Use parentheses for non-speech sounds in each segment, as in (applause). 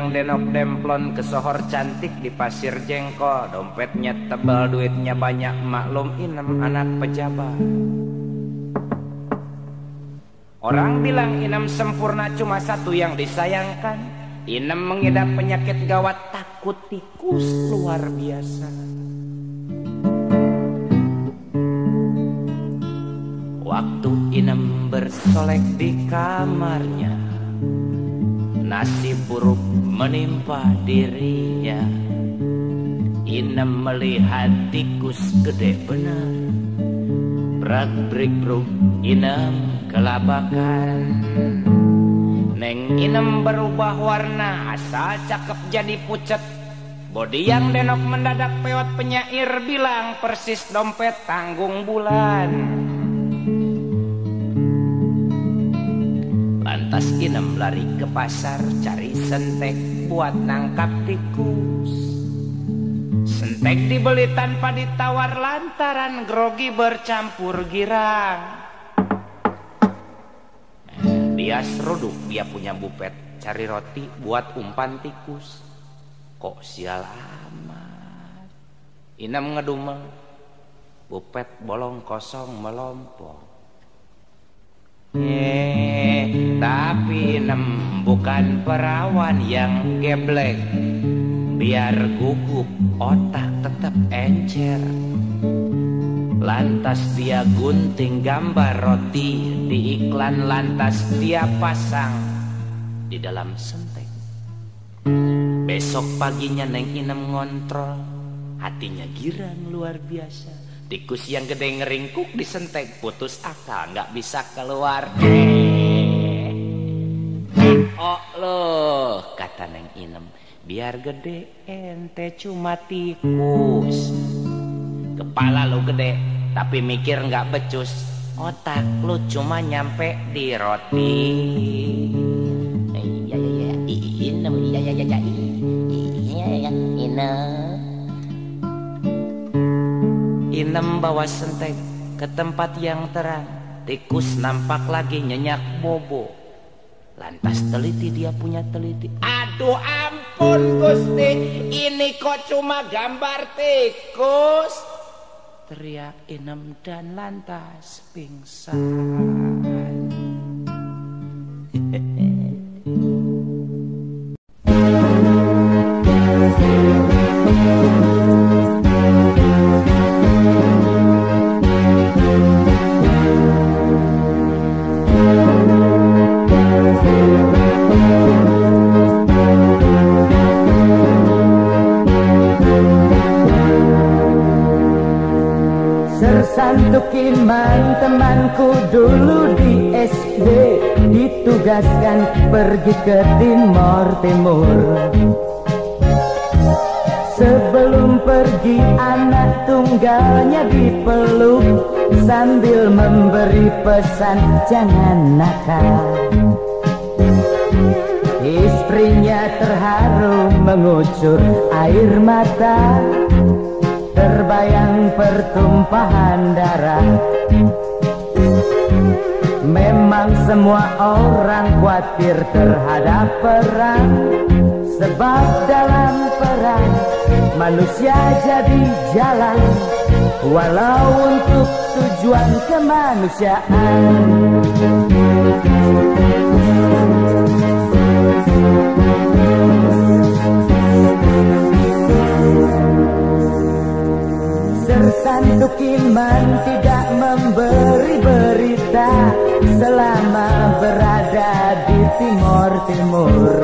Yang denok demplon ke sohor cantik di pasir jengkol. Dompetnya tebal duitnya banyak maklum inem anak pejabat. Orang bilang inem sempurna cuma satu yang disayangkan. Inem mengidap penyakit gawat takut tikus luar biasa. Waktu inem bersolek di kamarnya Nasib buruk menimpa dirinya. Inem melihat tikus gede benar. Brak brik bruk Inem kelabakan. Neng Inem berubah warna Asal cakep jadi pucet. Bodi yang denok mendadak peot penyair bilang Persis dompet tanggung bulan Lantas Inem lari ke pasar cari sentek buat nangkap tikus. Sentek dibeli tanpa ditawar lantaran grogi bercampur girang. Dia seruduk dia punya bupet cari roti buat umpan tikus. Kok sial amat Inem ngedumel Bupet bolong kosong melompong. Eh, tapi nem bukan perawan yang geblek. Biar gugup otak tetap encer. Lantas dia gunting gambar roti Di iklan lantas dia pasang Di dalam sentek. Besok paginya Neng Inem ngontrol Hatinya girang luar biasa. Tikus yang gede ngeringkuk disentek putus akal nggak bisa keluar. Eh, oh loh kata Neng Inem biar gede ente cuma tikus. Kepala lo gede tapi mikir nggak becus. Otak lu cuma nyampe di roti. Iya iya iya Inem iya iya iya iya iya Inem. Inem bawa sentek ke tempat yang terang Tikus nampak lagi nyenyak bobo Lantas teliti dia punya teliti. Aduh ampun Gusti. Ini kok cuma gambar tikus? Teriak Inem dan lantas pingsan (laughs) Sersan Tukiman temanku dulu di SD Ditugaskan pergi ke Timor Timur. Sebelum pergi anak tunggalnya dipeluk Sambil memberi pesan jangan nakal. Istrinya terharu mengucur air mata Terbayang pertumpahan darah. Memang semua orang khawatir terhadap perang. Sebab dalam perang manusia jadi jalan. Walau untuk tujuan kemanusiaan Tukiman tidak memberi berita Selama berada di Timur Timur.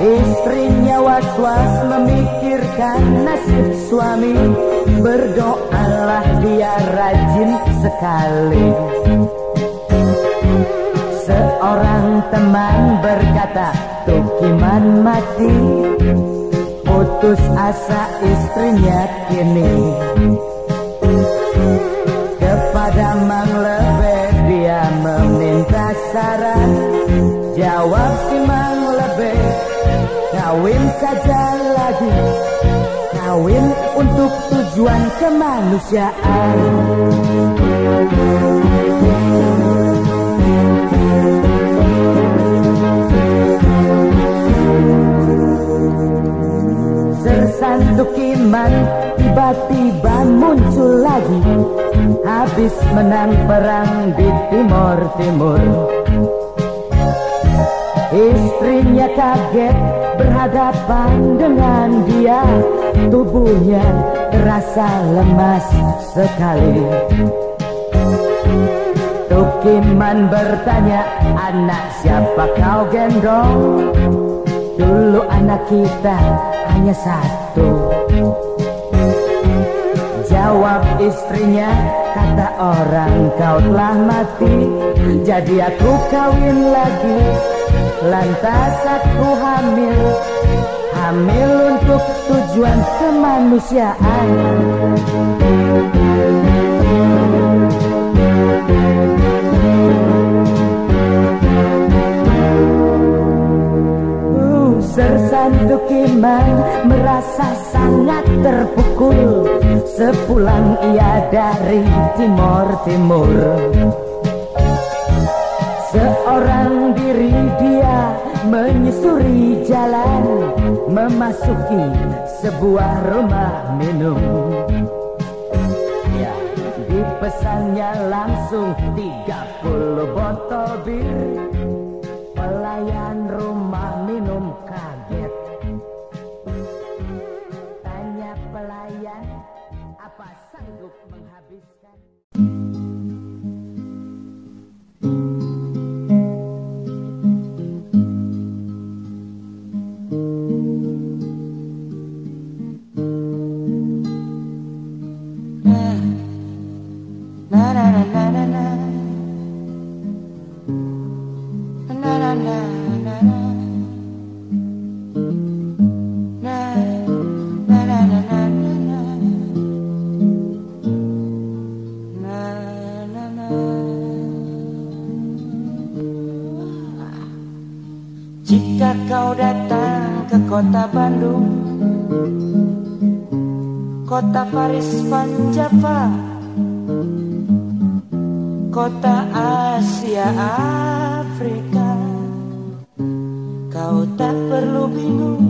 Istrinya was-was memikirkan nasib suami. Berdoalah dia rajin sekali. Seorang teman berkata Tukiman mati Putus asa istrinya kini. Kepada Mang Lebe dia meminta saran. Jawab si Mang Lebe Kawin saja lagi. Kawin untuk tujuan kemanusiaan Sersanduk iman tiba-tiba muncul lagi. Habis menang perang di Timur Timur Istrinya kaget berhadapan dengan dia. Tubuhnya terasa lemas sekali. Tukiman bertanya Anak siapa kau gendong? Dulu anak kita hanya satu Jawab istrinya Kata orang kau telah mati Jadi aku kawin lagi. Lantas aku hamil Hamil untuk tujuan kemanusiaan Sersanduk iman merasa sangat terpukul. Sepulang ia dari timur timur. Seorang diri dia menyusuri jalan Memasuki sebuah rumah minum. Ya, dipesannya langsung 30 botol bir Kota Paris Van Java Kota Asia Afrika. Kau tak perlu bingung.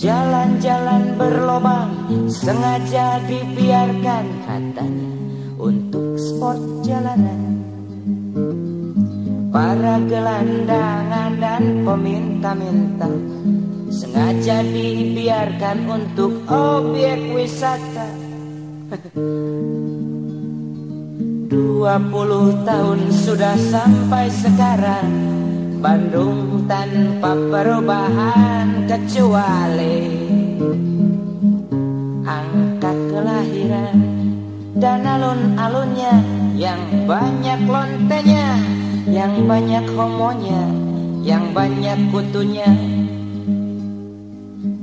Jalan-jalan berlobang Sengaja dibiarkan katanya Untuk sport jalanan. Para gelandangan dan peminta-minta Sengaja dibiarkan untuk objek wisata. (laughs) 20 tahun sudah sampai sekarang Bandung tanpa perubahan kecuali Angka kelahiran dan alun-alunnya Yang banyak lontenya, yang banyak homonya Yang banyak kutunya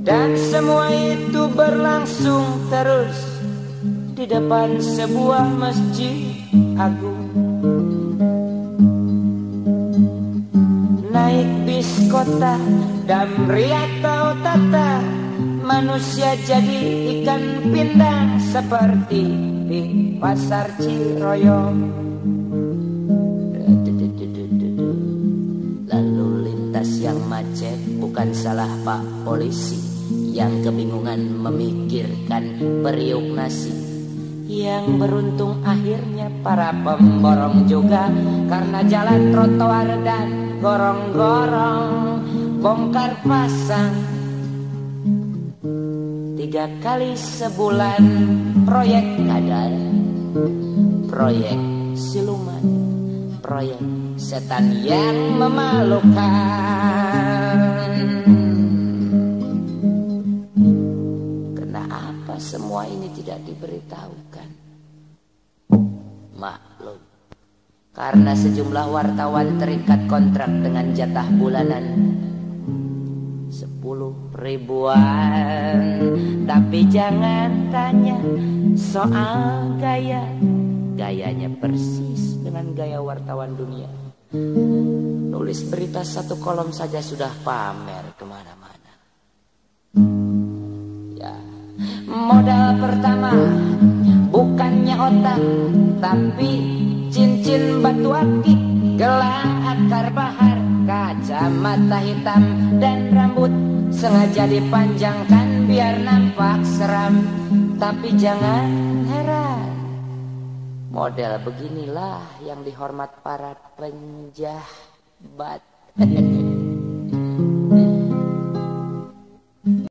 Dan semua itu berlangsung terus Di depan sebuah masjid agung. Naik bis kota Damri atau tata Manusia jadi ikan pindang Seperti di pasar Ciroyom. Lalu lintas yang macet Bukan salah pak polisi Yang kebingungan memikirkan periuk nasi. Yang beruntung akhirnya para pemborong juga Karena jalan trotoar dan gorong-gorong Bongkar pasang. Tiga kali sebulan proyek kadal Proyek siluman Proyek setan yang memalukan Kenapa semua ini tidak diberitahukan? Maklum, karena sejumlah wartawan terikat kontrak dengan jatah bulanan sepuluh ribuan. Tapi jangan tanya soal gaya, gayanya persis dengan gaya wartawan dunia. Nulis berita satu kolom saja sudah pamer ke mana-mana. Modal pertama bukannya otak tapi cincin batu akik gelang akar bahar kaca mata hitam dan rambut. Sengaja dipanjangkan biar nampak seram. Tapi jangan heran Model beginilah yang dihormat para penjahat (laughs)